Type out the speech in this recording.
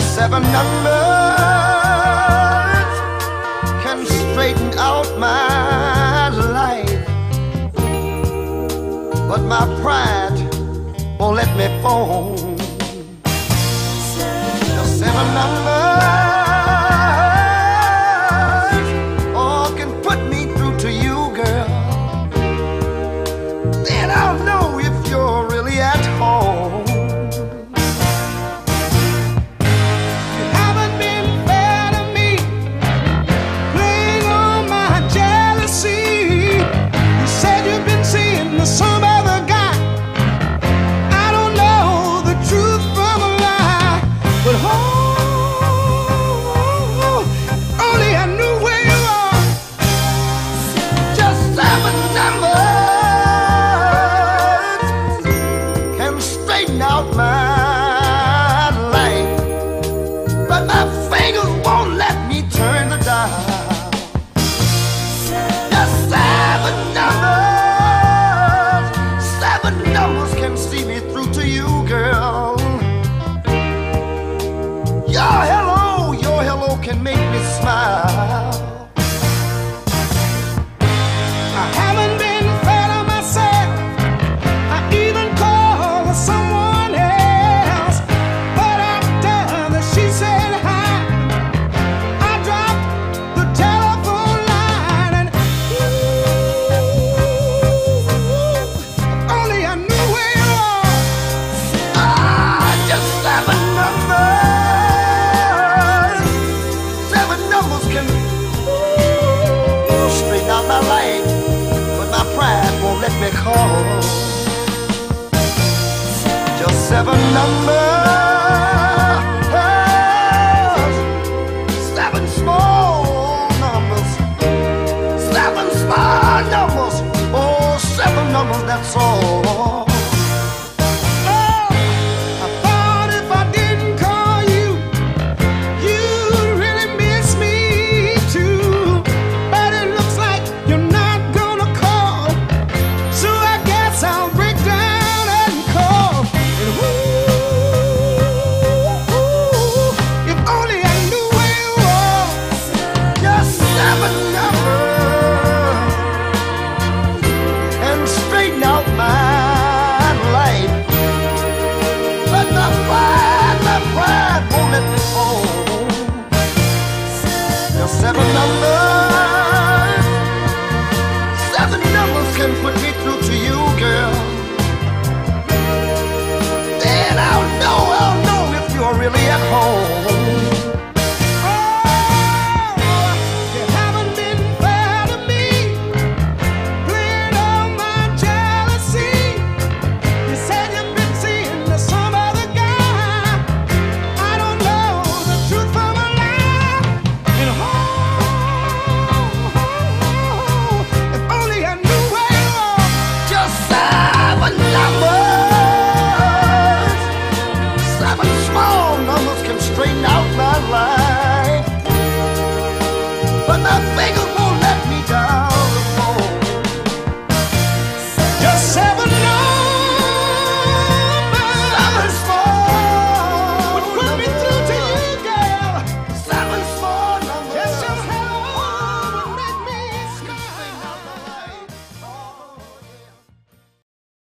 seven numbers can straighten out my life. But my pride won't let me fall. The seven numbers. No can see me through to you, girl. Your hello, your hello can make me smile. have a number. can put me through to you, girl, then I'll know, I'll know if you're really at home.